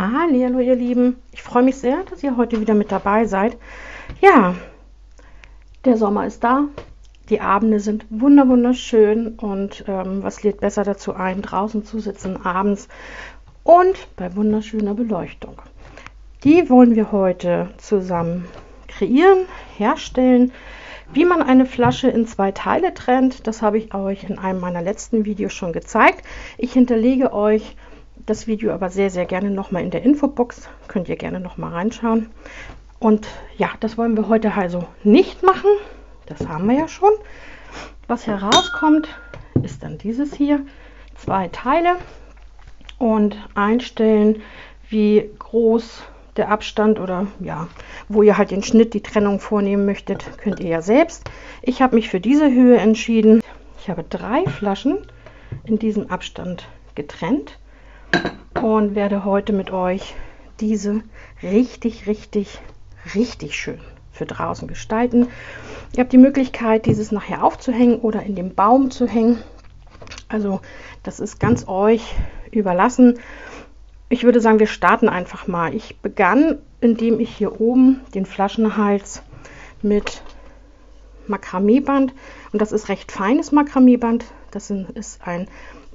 Hallo ihr Lieben, ich freue mich sehr, dass ihr heute wieder mit dabei seid. Ja, der Sommer ist da, die Abende sind wunderschön und ähm, was lädt besser dazu ein, draußen zu sitzen abends und bei wunderschöner Beleuchtung. Die wollen wir heute zusammen kreieren, herstellen. Wie man eine Flasche in zwei Teile trennt, das habe ich euch in einem meiner letzten Videos schon gezeigt. Ich hinterlege euch das Video aber sehr, sehr gerne nochmal in der Infobox. Könnt ihr gerne nochmal reinschauen. Und ja, das wollen wir heute also nicht machen. Das haben wir ja schon. Was herauskommt, ist dann dieses hier. Zwei Teile und einstellen, wie groß der Abstand oder ja, wo ihr halt den Schnitt, die Trennung vornehmen möchtet, könnt ihr ja selbst. Ich habe mich für diese Höhe entschieden. Ich habe drei Flaschen in diesem Abstand getrennt und werde heute mit euch diese richtig, richtig, richtig schön für draußen gestalten. Ihr habt die Möglichkeit, dieses nachher aufzuhängen oder in den Baum zu hängen. Also das ist ganz euch überlassen. Ich würde sagen, wir starten einfach mal. Ich begann, indem ich hier oben den Flaschenhals mit Makramee-Band und das ist recht feines Makramee-Band. Das ist ein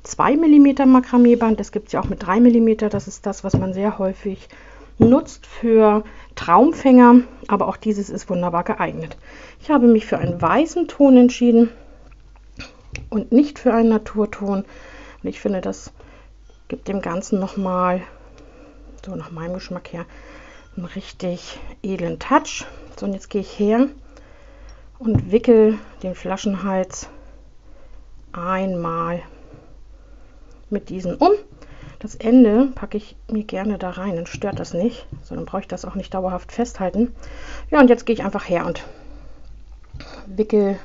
2 mm Makramee-Band. Das gibt es ja auch mit 3 mm. Das ist das, was man sehr häufig nutzt für Traumfänger. Aber auch dieses ist wunderbar geeignet. Ich habe mich für einen weißen Ton entschieden und nicht für einen Naturton. Und ich finde, das gibt dem Ganzen nochmal, so nach meinem Geschmack her, einen richtig edlen Touch. So, und jetzt gehe ich her und wickel den Flaschenhals einmal mit diesen um. Das Ende packe ich mir gerne da rein, dann stört das nicht. So, dann brauche ich das auch nicht dauerhaft festhalten. Ja, und jetzt gehe ich einfach her und wickel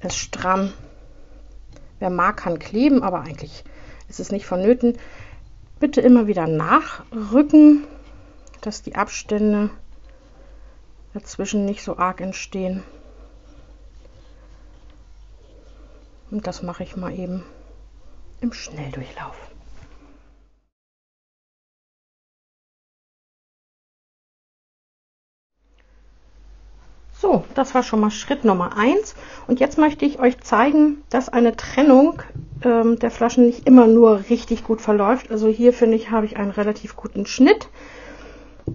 es stramm. Wer mag, kann kleben, aber eigentlich ist es nicht vonnöten. Bitte immer wieder nachrücken, dass die Abstände dazwischen nicht so arg entstehen. Und das mache ich mal eben im Schnelldurchlauf. So, das war schon mal Schritt Nummer 1. Und jetzt möchte ich euch zeigen, dass eine Trennung ähm, der Flaschen nicht immer nur richtig gut verläuft. Also hier finde ich, habe ich einen relativ guten Schnitt.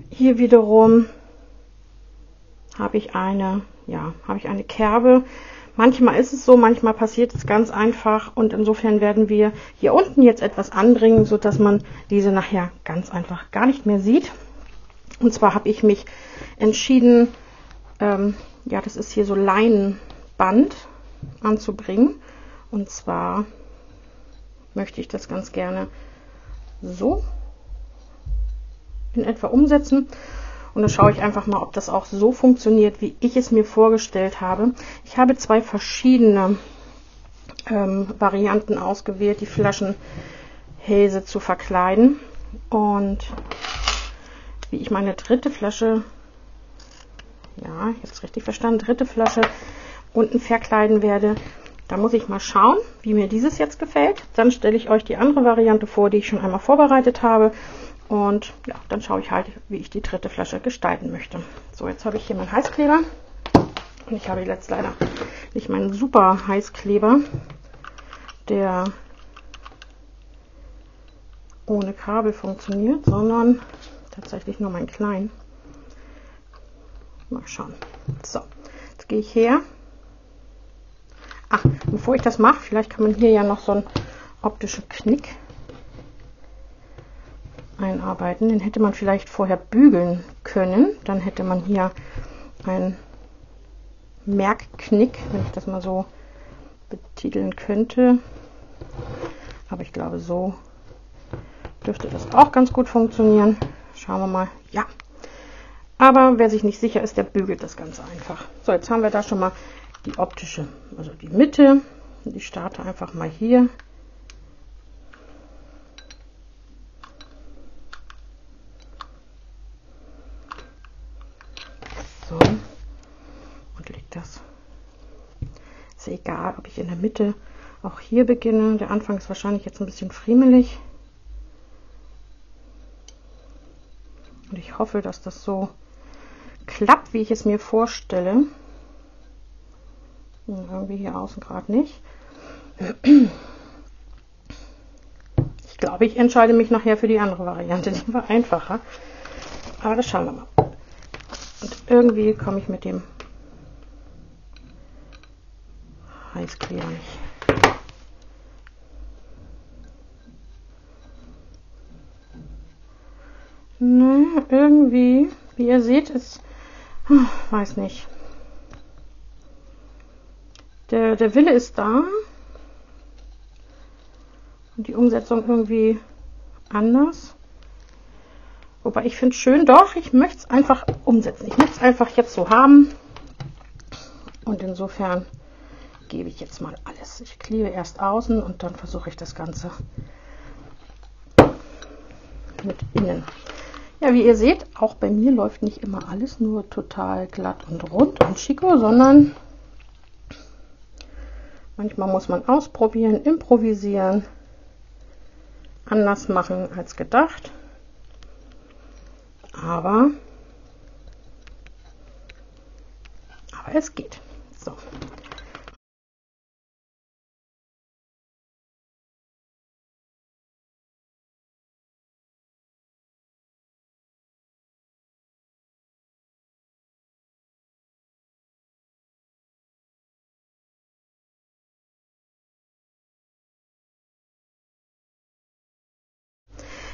Hier wiederum habe ich eine, ja, habe ich eine Kerbe. Manchmal ist es so, manchmal passiert es ganz einfach und insofern werden wir hier unten jetzt etwas anbringen, so dass man diese nachher ganz einfach gar nicht mehr sieht. Und zwar habe ich mich entschieden, ähm, ja, das ist hier so Leinenband anzubringen. Und zwar möchte ich das ganz gerne so in etwa umsetzen. Und dann schaue ich einfach mal, ob das auch so funktioniert, wie ich es mir vorgestellt habe. Ich habe zwei verschiedene ähm, Varianten ausgewählt, die Flaschenhälse zu verkleiden. Und wie ich meine dritte Flasche, ja, jetzt richtig verstanden, dritte Flasche unten verkleiden werde, da muss ich mal schauen, wie mir dieses jetzt gefällt. Dann stelle ich euch die andere Variante vor, die ich schon einmal vorbereitet habe. Und ja, dann schaue ich halt, wie ich die dritte Flasche gestalten möchte. So, jetzt habe ich hier meinen Heißkleber. Und ich habe jetzt leider nicht meinen super Heißkleber, der ohne Kabel funktioniert, sondern tatsächlich nur meinen kleinen. Mal schauen. So, jetzt gehe ich her. Ach, bevor ich das mache, vielleicht kann man hier ja noch so einen optischen Knick einarbeiten. Den hätte man vielleicht vorher bügeln können. Dann hätte man hier einen Merkknick, wenn ich das mal so betiteln könnte. Aber ich glaube, so dürfte das auch ganz gut funktionieren. Schauen wir mal. Ja. Aber wer sich nicht sicher ist, der bügelt das ganz einfach. So, jetzt haben wir da schon mal die optische, also die Mitte. Ich starte einfach mal hier So. Und lege das. Ist ja egal, ob ich in der Mitte auch hier beginne. Der Anfang ist wahrscheinlich jetzt ein bisschen friemelig. Und ich hoffe, dass das so klappt, wie ich es mir vorstelle. Hm, irgendwie hier außen gerade nicht. Ich glaube, ich entscheide mich nachher für die andere Variante. Die war einfacher. Aber das schauen wir mal. Und irgendwie komme ich mit dem Nicht. Ne, irgendwie, wie ihr seht, ist, hm, weiß nicht. Der, der Wille ist da. Und die Umsetzung irgendwie anders. Wobei ich finde es schön, doch, ich möchte es einfach umsetzen. Ich möchte es einfach jetzt so haben. Und insofern gebe ich jetzt mal alles. Ich klebe erst außen und dann versuche ich das Ganze mit innen. Ja, wie ihr seht, auch bei mir läuft nicht immer alles nur total glatt und rund und schicko, sondern manchmal muss man ausprobieren, improvisieren, anders machen als gedacht. Aber, aber es geht. So.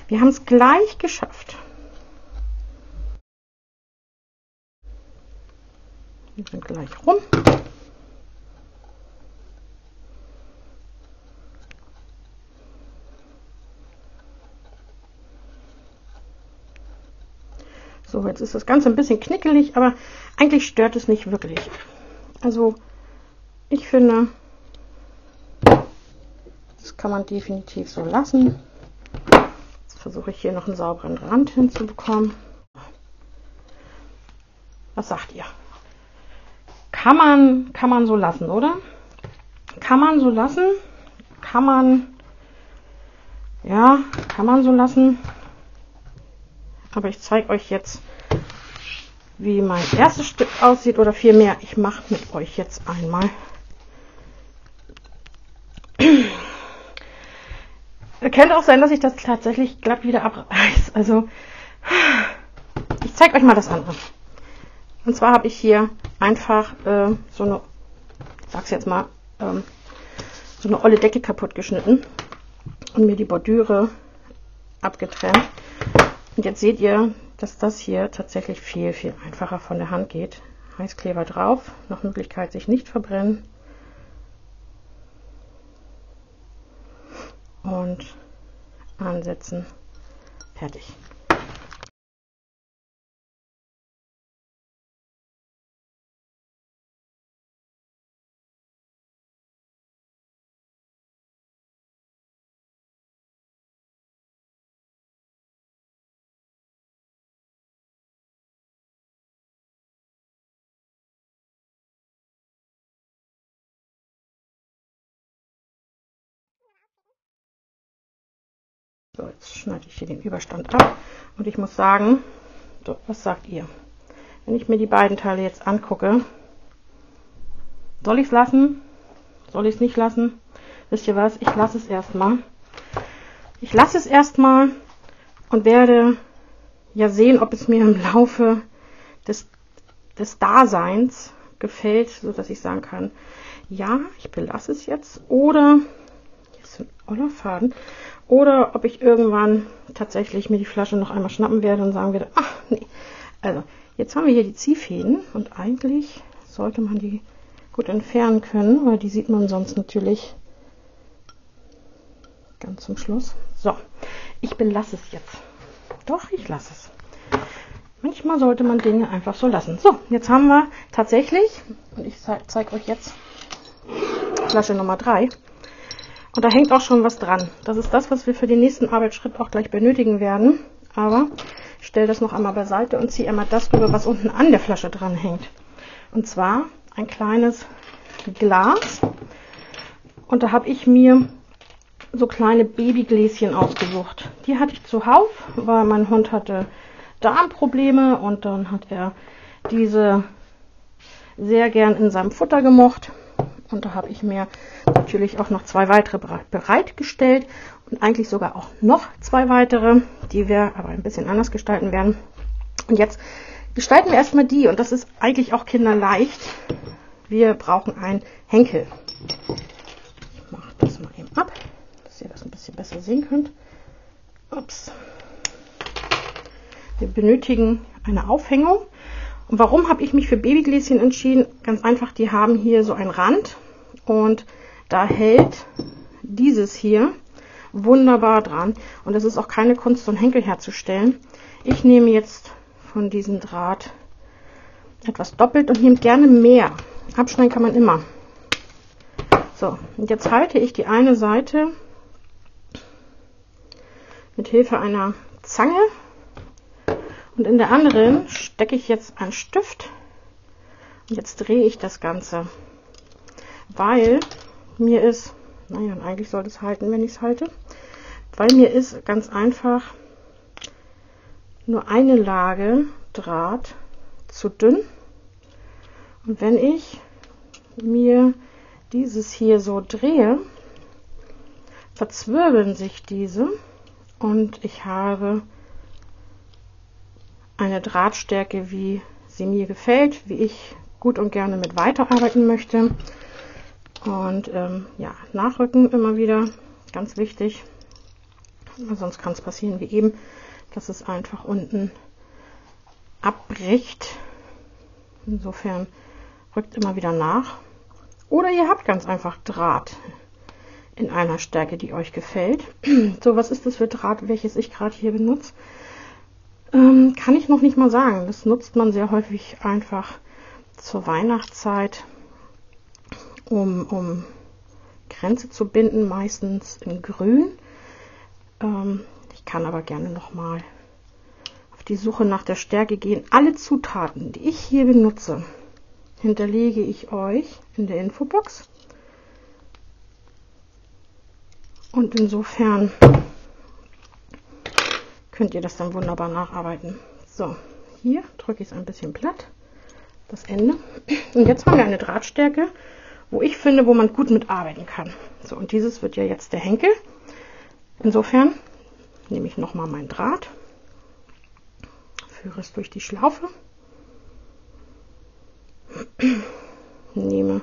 Wir haben es gleich geschafft. Wir sind gleich rum. So, jetzt ist das Ganze ein bisschen knickelig, aber eigentlich stört es nicht wirklich. Also, ich finde, das kann man definitiv so lassen versuche ich hier noch einen sauberen Rand hinzubekommen. Was sagt ihr? Kann man, kann man so lassen, oder? Kann man so lassen? Kann man, ja, kann man so lassen. Aber ich zeige euch jetzt, wie mein erstes Stück aussieht oder vielmehr, ich mache mit euch jetzt einmal könnte auch sein, dass ich das tatsächlich glatt wieder abreiß. Also, ich zeige euch mal das andere. Und zwar habe ich hier einfach äh, so eine, ich sag's jetzt mal, ähm, so eine olle Decke kaputt geschnitten und mir die Bordüre abgetrennt. Und jetzt seht ihr, dass das hier tatsächlich viel, viel einfacher von der Hand geht. Heißkleber drauf, noch Möglichkeit sich nicht verbrennen. Und ansetzen. Fertig. Jetzt schneide ich hier den Überstand ab. Und ich muss sagen, so, was sagt ihr? Wenn ich mir die beiden Teile jetzt angucke, soll ich es lassen? Soll ich es nicht lassen? Wisst ihr was? Ich lasse es erstmal. Ich lasse es erstmal und werde ja sehen, ob es mir im Laufe des, des Daseins gefällt, so dass ich sagen kann, ja, ich belasse es jetzt oder hier ist ein oller Faden oder ob ich irgendwann tatsächlich mir die Flasche noch einmal schnappen werde und sagen werde, ach nee. Also, jetzt haben wir hier die Ziehfäden und eigentlich sollte man die gut entfernen können, weil die sieht man sonst natürlich ganz zum Schluss. So, ich belasse es jetzt. Doch, ich lasse es. Manchmal sollte man Dinge einfach so lassen. So, jetzt haben wir tatsächlich, und ich zeige euch jetzt Flasche Nummer 3, und da hängt auch schon was dran. Das ist das, was wir für den nächsten Arbeitsschritt auch gleich benötigen werden. Aber ich stelle das noch einmal beiseite und ziehe einmal das rüber, was unten an der Flasche dran hängt. Und zwar ein kleines Glas. Und da habe ich mir so kleine Babygläschen ausgesucht. Die hatte ich zuhauf, weil mein Hund hatte Darmprobleme und dann hat er diese sehr gern in seinem Futter gemocht. Und da habe ich mir natürlich auch noch zwei weitere bereitgestellt und eigentlich sogar auch noch zwei weitere, die wir aber ein bisschen anders gestalten werden. Und jetzt gestalten wir erstmal die und das ist eigentlich auch kinderleicht. Wir brauchen einen Henkel. Ich mache das mal eben ab, dass ihr das ein bisschen besser sehen könnt. Ups. Wir benötigen eine Aufhängung. Und warum habe ich mich für Babygläschen entschieden? Ganz einfach, die haben hier so einen Rand und da hält dieses hier wunderbar dran. Und es ist auch keine Kunst, so einen Henkel herzustellen. Ich nehme jetzt von diesem Draht etwas doppelt und nehmt gerne mehr. Abschneiden kann man immer. So, und jetzt halte ich die eine Seite mit Hilfe einer Zange und in der anderen stecke ich jetzt einen Stift. Und jetzt drehe ich das Ganze, weil mir ist, naja, eigentlich sollte es halten, wenn ich es halte, weil mir ist ganz einfach nur eine Lage Draht zu dünn. Und wenn ich mir dieses hier so drehe, verzwirbeln sich diese. Und ich habe eine Drahtstärke, wie sie mir gefällt, wie ich gut und gerne mit weiterarbeiten möchte. Und ähm, ja, nachrücken immer wieder, ganz wichtig. Sonst kann es passieren wie eben, dass es einfach unten abbricht. Insofern rückt immer wieder nach. Oder ihr habt ganz einfach Draht in einer Stärke, die euch gefällt. so, was ist das für Draht, welches ich gerade hier benutze? Ähm, kann ich noch nicht mal sagen. Das nutzt man sehr häufig einfach zur Weihnachtszeit, um, um Grenze zu binden, meistens in grün. Ähm, ich kann aber gerne noch mal auf die Suche nach der Stärke gehen. Alle Zutaten, die ich hier benutze, hinterlege ich euch in der Infobox. Und insofern könnt ihr das dann wunderbar nacharbeiten. So, hier drücke ich es ein bisschen platt, das Ende. Und jetzt haben wir eine Drahtstärke, wo ich finde, wo man gut mitarbeiten kann. So, und dieses wird ja jetzt der Henkel. Insofern nehme ich nochmal mein Draht, führe es durch die Schlaufe, nehme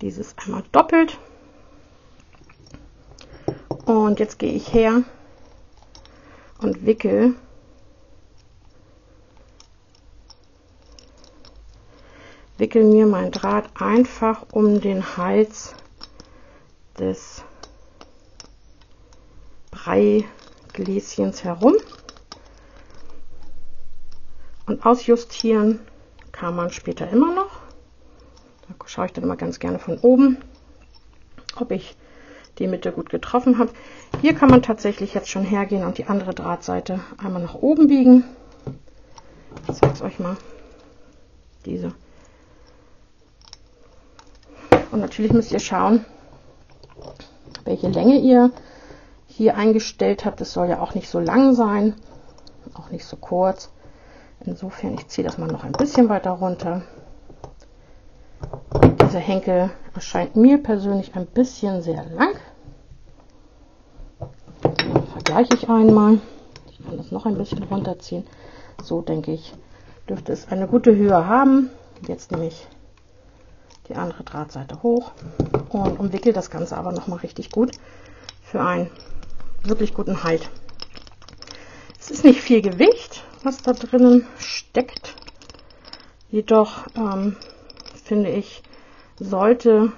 dieses einmal doppelt und jetzt gehe ich her und wickel wickel mir mein Draht einfach um den Hals des Breigläschens herum und ausjustieren kann man später immer noch. Da schaue ich dann immer ganz gerne von oben, ob ich die Mitte gut getroffen habe. Hier kann man tatsächlich jetzt schon hergehen und die andere Drahtseite einmal nach oben biegen. Ich zeige es euch mal. Diese. Und natürlich müsst ihr schauen, welche Länge ihr hier eingestellt habt. Es soll ja auch nicht so lang sein, auch nicht so kurz. Insofern, ich ziehe das mal noch ein bisschen weiter runter. Dieser Henkel erscheint mir persönlich ein bisschen sehr lang vergleiche ich einmal. Ich kann das noch ein bisschen runterziehen. So denke ich, dürfte es eine gute Höhe haben. Jetzt nehme ich die andere Drahtseite hoch und umwickel das Ganze aber noch mal richtig gut für einen wirklich guten Halt. Es ist nicht viel Gewicht, was da drinnen steckt. Jedoch ähm, finde ich, sollte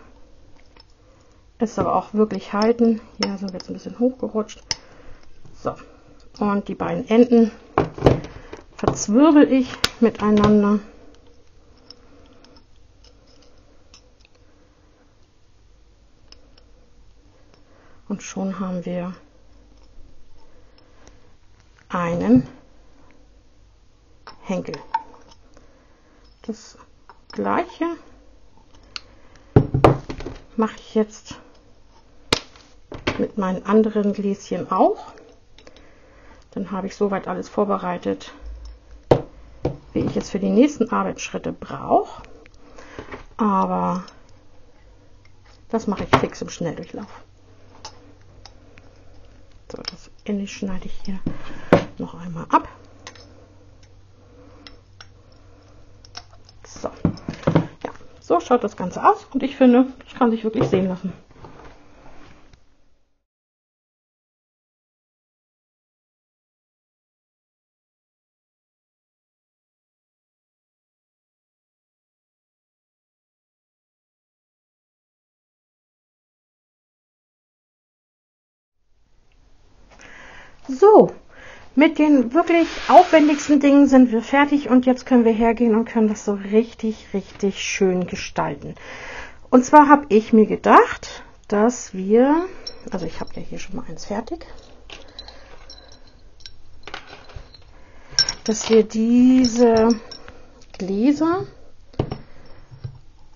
es aber auch wirklich halten. Hier sind wir jetzt ein bisschen hochgerutscht. So, und die beiden Enden verzwirbel ich miteinander. Und schon haben wir einen Henkel. Das gleiche mache ich jetzt mit meinen anderen Gläschen auch. Dann habe ich soweit alles vorbereitet, ich jetzt für die nächsten Arbeitsschritte brauche. Aber das mache ich fix im Schnelldurchlauf. So, das Ende schneide ich hier noch einmal ab. So. Ja, so schaut das Ganze aus und ich finde, es kann sich wirklich sehen lassen. So, mit den wirklich aufwendigsten Dingen sind wir fertig und jetzt können wir hergehen und können das so richtig, richtig schön gestalten. Und zwar habe ich mir gedacht, dass wir, also ich habe ja hier schon mal eins fertig, dass wir diese Gläser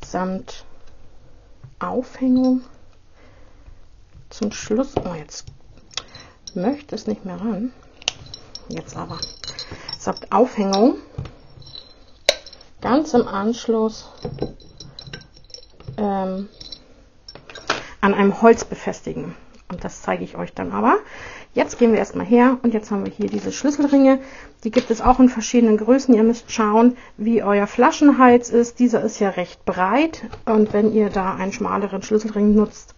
samt Aufhängung zum Schluss, oh jetzt möchte es nicht mehr ran. Jetzt aber. Sagt Aufhängung. Ganz im Anschluss ähm, an einem Holz befestigen. Und das zeige ich euch dann aber. Jetzt gehen wir erstmal her und jetzt haben wir hier diese Schlüsselringe. Die gibt es auch in verschiedenen Größen. Ihr müsst schauen, wie euer Flaschenhals ist. Dieser ist ja recht breit und wenn ihr da einen schmaleren Schlüsselring nutzt,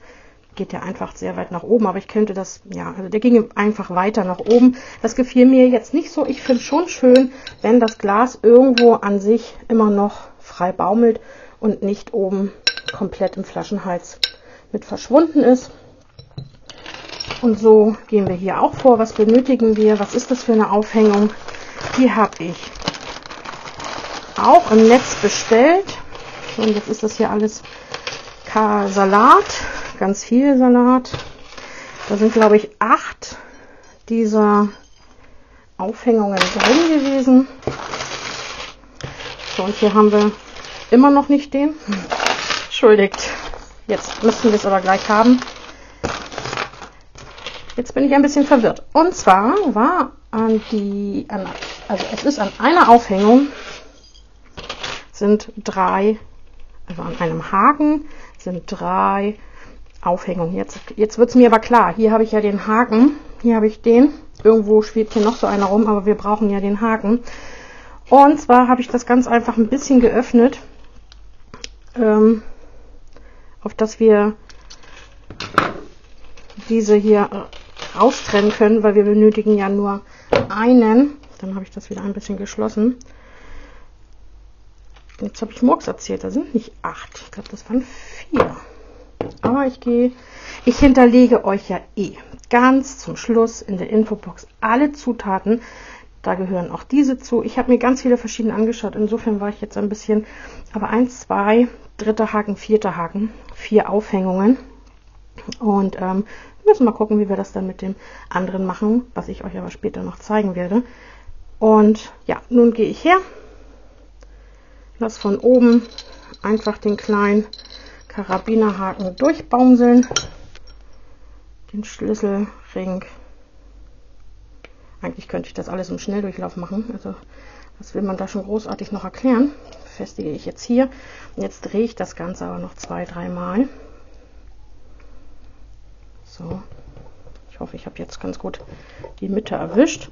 geht der einfach sehr weit nach oben, aber ich könnte das, ja, also der ging einfach weiter nach oben. Das gefiel mir jetzt nicht so. Ich finde schon schön, wenn das Glas irgendwo an sich immer noch frei baumelt und nicht oben komplett im Flaschenhals mit verschwunden ist. Und so gehen wir hier auch vor. Was benötigen wir? Was ist das für eine Aufhängung? Die habe ich auch im Netz bestellt. Und jetzt ist das hier alles Salat ganz viel Salat. Da sind, glaube ich, acht dieser Aufhängungen drin gewesen. So, und hier haben wir immer noch nicht den. Entschuldigt. Jetzt müssen wir es aber gleich haben. Jetzt bin ich ein bisschen verwirrt. Und zwar war an die, an, also es ist an einer Aufhängung sind drei, also an einem Haken sind drei Aufhängung. Jetzt, jetzt wird es mir aber klar. Hier habe ich ja den Haken. Hier habe ich den. Irgendwo schwebt hier noch so einer rum, aber wir brauchen ja den Haken. Und zwar habe ich das ganz einfach ein bisschen geöffnet, ähm, auf dass wir diese hier raustrennen können, weil wir benötigen ja nur einen. Dann habe ich das wieder ein bisschen geschlossen. Jetzt habe ich Murks erzählt, da sind nicht acht. Ich glaube, das waren vier. Aber ich gehe, ich hinterlege euch ja eh ganz zum Schluss in der Infobox alle Zutaten. Da gehören auch diese zu. Ich habe mir ganz viele verschiedene angeschaut. Insofern war ich jetzt ein bisschen, aber eins, zwei, dritter Haken, vierter Haken, vier Aufhängungen. Und ähm, wir müssen mal gucken, wie wir das dann mit dem anderen machen, was ich euch aber später noch zeigen werde. Und ja, nun gehe ich her, lass von oben einfach den kleinen Karabinerhaken durchbaumseln, den Schlüsselring. Eigentlich könnte ich das alles im Schnelldurchlauf machen. Also was will man da schon großartig noch erklären? Festige ich jetzt hier. Und jetzt drehe ich das Ganze aber noch zwei, dreimal. So. Ich hoffe, ich habe jetzt ganz gut die Mitte erwischt.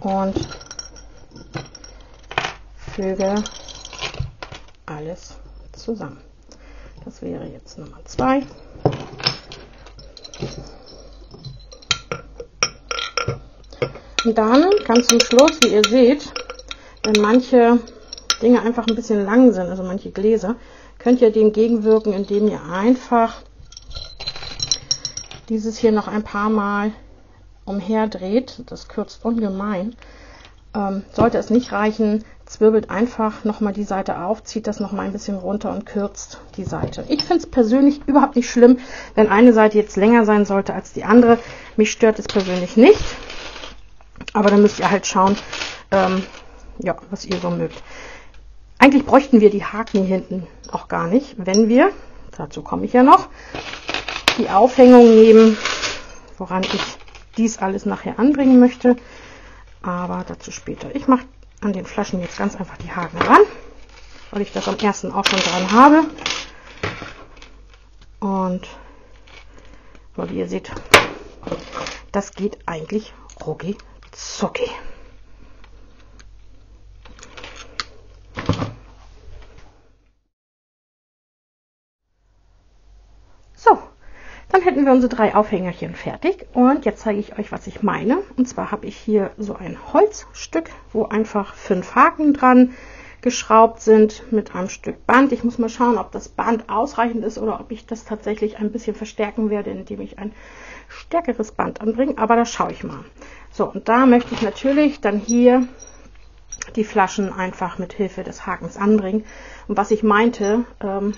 Und füge alles zusammen. Das wäre jetzt Nummer 2. Und dann ganz zum Schluss, wie ihr seht, wenn manche Dinge einfach ein bisschen lang sind, also manche Gläser, könnt ihr dem gegenwirken, indem ihr einfach dieses hier noch ein paar Mal umherdreht. Das kürzt ungemein. Ähm, sollte es nicht reichen, zwirbelt einfach nochmal die Seite auf, zieht das nochmal ein bisschen runter und kürzt die Seite. Ich finde es persönlich überhaupt nicht schlimm, wenn eine Seite jetzt länger sein sollte als die andere. Mich stört es persönlich nicht. Aber dann müsst ihr halt schauen, ähm, ja, was ihr so mögt. Eigentlich bräuchten wir die Haken hier hinten auch gar nicht, wenn wir, dazu komme ich ja noch, die Aufhängung nehmen, woran ich dies alles nachher anbringen möchte. Aber dazu später. Ich mache an den Flaschen jetzt ganz einfach die Haken ran, weil ich das am ersten auch schon dran habe. Und weil ihr seht, das geht eigentlich rucki zucki. So, dann hätten wir unsere drei Aufhängerchen fertig. Und jetzt zeige ich euch, was ich meine. Und zwar habe ich hier so ein Holzstück, wo einfach fünf Haken dran geschraubt sind mit einem Stück Band. Ich muss mal schauen, ob das Band ausreichend ist oder ob ich das tatsächlich ein bisschen verstärken werde, indem ich ein stärkeres Band anbringe. Aber da schaue ich mal. So, und da möchte ich natürlich dann hier die Flaschen einfach mit Hilfe des Hakens anbringen. Und was ich meinte, ähm,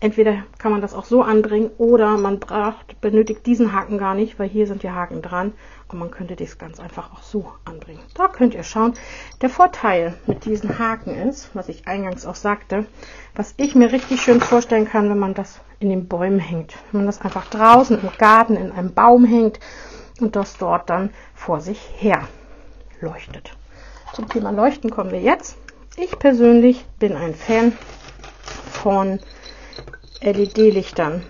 entweder kann man das auch so anbringen oder man braucht, benötigt diesen Haken gar nicht, weil hier sind die Haken dran und man könnte das ganz einfach auch so anbringen. Da könnt ihr schauen. Der Vorteil mit diesen Haken ist, was ich eingangs auch sagte, was ich mir richtig schön vorstellen kann, wenn man das in den Bäumen hängt. Wenn man das einfach draußen im Garten in einem Baum hängt und das dort dann vor sich her leuchtet. Zum Thema Leuchten kommen wir jetzt. Ich persönlich bin ein Fan von LED-Lichtern.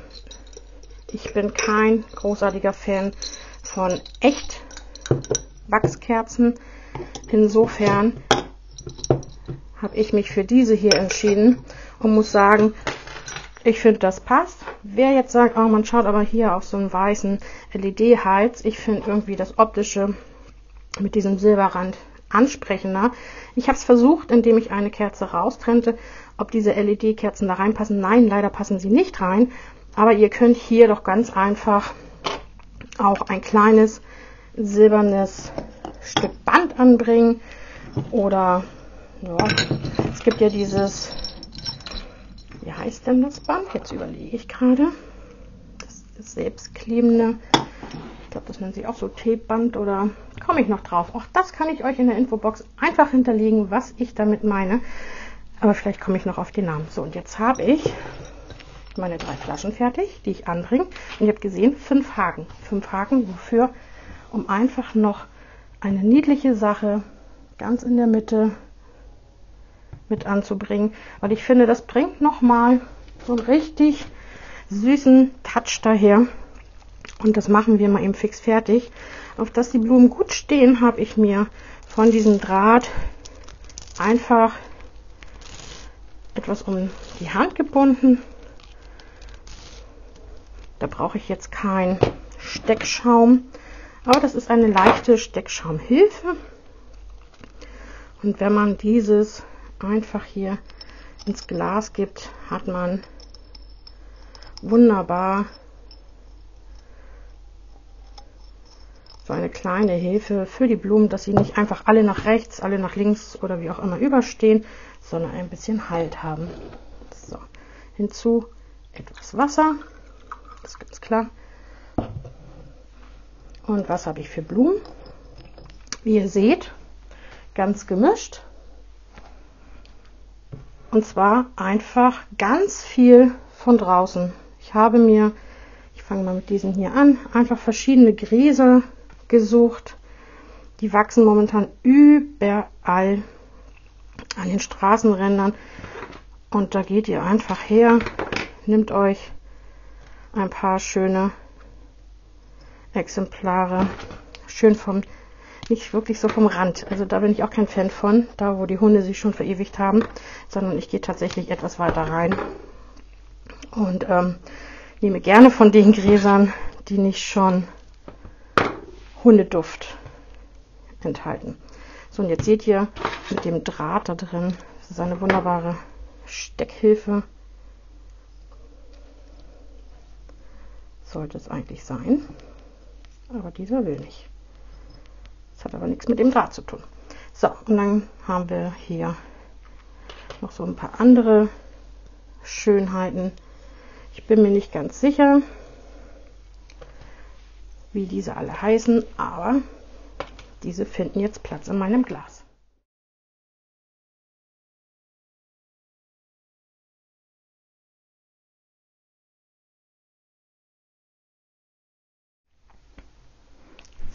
Ich bin kein großartiger Fan von echt Wachskerzen. Insofern habe ich mich für diese hier entschieden und muss sagen, ich finde, das passt. Wer jetzt sagt, oh, man schaut aber hier auf so einen weißen LED-Hals, ich finde irgendwie das optische mit diesem Silberrand ansprechender. Ich habe es versucht, indem ich eine Kerze raustrennte, ob diese LED-Kerzen da reinpassen. Nein, leider passen sie nicht rein. Aber ihr könnt hier doch ganz einfach auch ein kleines silbernes Stück Band anbringen. Oder ja, es gibt ja dieses, wie heißt denn das Band? Jetzt überlege ich gerade. Das ist selbstklebende glaube, das nennt sich auch so Tapeband oder komme ich noch drauf. Auch das kann ich euch in der Infobox einfach hinterlegen, was ich damit meine. Aber vielleicht komme ich noch auf den Namen. So, und jetzt habe ich meine drei Flaschen fertig, die ich anbringe. Und ihr habt gesehen, fünf Haken. Fünf Haken, wofür? Um einfach noch eine niedliche Sache ganz in der Mitte mit anzubringen. Weil ich finde, das bringt nochmal so einen richtig süßen Touch daher. Und das machen wir mal eben fix fertig. Auf dass die Blumen gut stehen, habe ich mir von diesem Draht einfach etwas um die Hand gebunden. Da brauche ich jetzt keinen Steckschaum, aber das ist eine leichte Steckschaumhilfe. Und wenn man dieses einfach hier ins Glas gibt, hat man wunderbar so eine kleine Hilfe für die Blumen, dass sie nicht einfach alle nach rechts, alle nach links oder wie auch immer überstehen, sondern ein bisschen Halt haben. So, hinzu etwas Wasser, das ist ganz klar. Und was habe ich für Blumen? Wie ihr seht, ganz gemischt. Und zwar einfach ganz viel von draußen. Ich habe mir, ich fange mal mit diesen hier an, einfach verschiedene Gräser gesucht. Die wachsen momentan überall an den Straßenrändern. Und da geht ihr einfach her, nimmt euch ein paar schöne Exemplare, schön vom, nicht wirklich so vom Rand. Also da bin ich auch kein Fan von, da wo die Hunde sich schon verewigt haben, sondern ich gehe tatsächlich etwas weiter rein und ähm, nehme gerne von den Gräsern, die nicht schon Hundeduft enthalten. So, und jetzt seht ihr mit dem Draht da drin, das ist eine wunderbare Steckhilfe. Sollte es eigentlich sein. Aber dieser will nicht. Das hat aber nichts mit dem Draht zu tun. So, und dann haben wir hier noch so ein paar andere Schönheiten. Ich bin mir nicht ganz sicher, wie diese alle heißen, aber diese finden jetzt Platz in meinem Glas.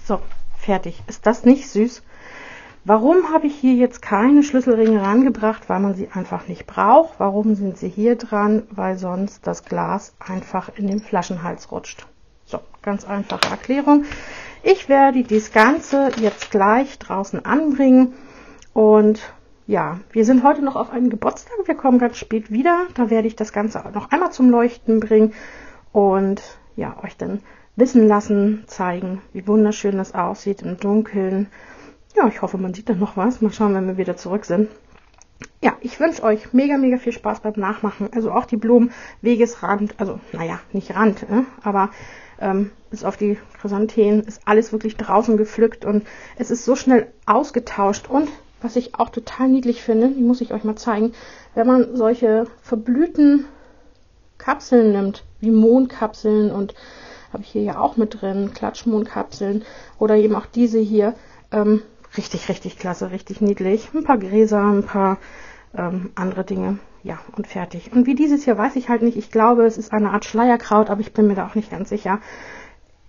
So, fertig. Ist das nicht süß? Warum habe ich hier jetzt keine Schlüsselringe rangebracht? Weil man sie einfach nicht braucht. Warum sind sie hier dran? Weil sonst das Glas einfach in den Flaschenhals rutscht. So, ganz einfache Erklärung. Ich werde das Ganze jetzt gleich draußen anbringen und ja, wir sind heute noch auf einem Geburtstag. Wir kommen ganz spät wieder. Da werde ich das Ganze noch einmal zum Leuchten bringen und ja, euch dann wissen lassen, zeigen, wie wunderschön das aussieht im Dunkeln ja, ich hoffe, man sieht dann noch was. Mal schauen, wenn wir wieder zurück sind. Ja, ich wünsche euch mega, mega viel Spaß beim Nachmachen. Also auch die Blumen Wegesrand, also naja, nicht Rand, äh, aber ähm, bis auf die Chrysanthemum ist alles wirklich draußen gepflückt und es ist so schnell ausgetauscht. Und was ich auch total niedlich finde, die muss ich euch mal zeigen, wenn man solche verblühten Kapseln nimmt, wie Mondkapseln und habe ich hier ja auch mit drin, Klatschmondkapseln oder eben auch diese hier, ähm, richtig, richtig klasse, richtig niedlich. Ein paar Gräser, ein paar ähm, andere Dinge. Ja, und fertig. Und wie dieses hier weiß ich halt nicht. Ich glaube, es ist eine Art Schleierkraut, aber ich bin mir da auch nicht ganz sicher.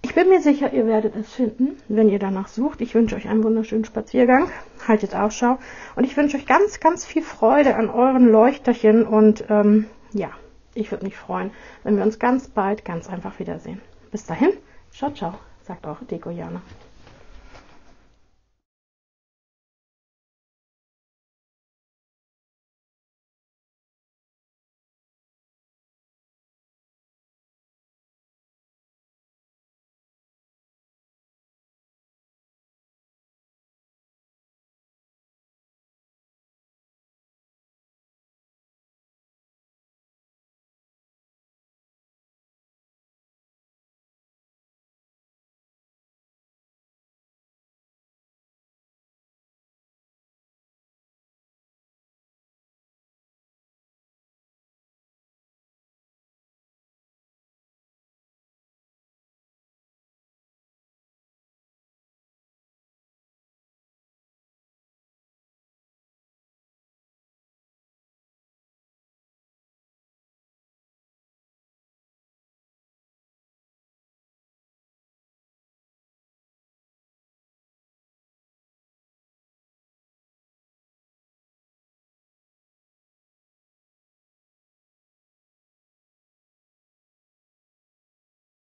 Ich bin mir sicher, ihr werdet es finden, wenn ihr danach sucht. Ich wünsche euch einen wunderschönen Spaziergang. Haltet Ausschau. Und ich wünsche euch ganz, ganz viel Freude an euren Leuchterchen. Und ähm, ja, ich würde mich freuen, wenn wir uns ganz bald ganz einfach wiedersehen. Bis dahin, ciao, ciao, sagt auch Deko Jana.